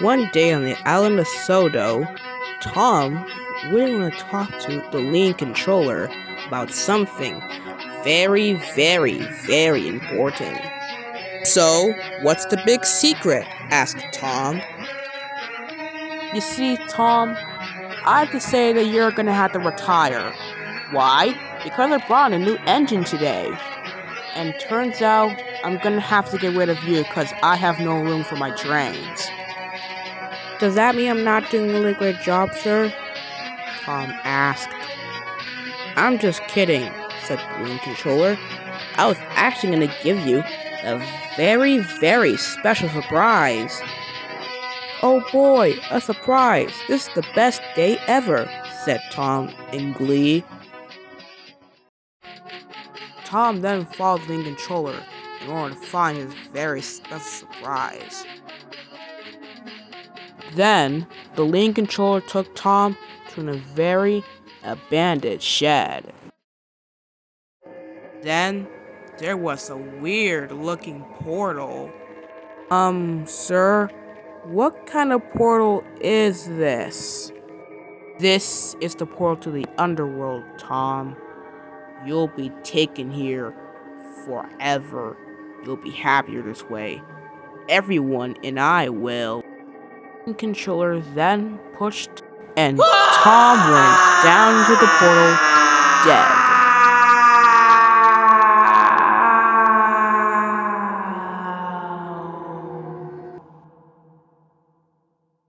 One day on the island of Sodor, Tom want to talk to the lean controller about something very, very, very important. So, what's the big secret? asked Tom. You see, Tom, I have to say that you're gonna have to retire. Why? Because I brought a new engine today. And turns out I'm gonna have to get rid of you because I have no room for my drains. Does that mean I'm not doing a really great job, sir? Tom asked. I'm just kidding, said the Wing Controller. I was actually going to give you a very, very special surprise. Oh boy, a surprise! This is the best day ever, said Tom in glee. Tom then followed the Controller in order to find his very special surprise. Then, the lean controller took Tom to a very abandoned shed. Then, there was a weird looking portal. Um, sir, what kind of portal is this? This is the portal to the underworld, Tom. You'll be taken here forever. You'll be happier this way. Everyone and I will controller then pushed and Tom went down to the portal dead.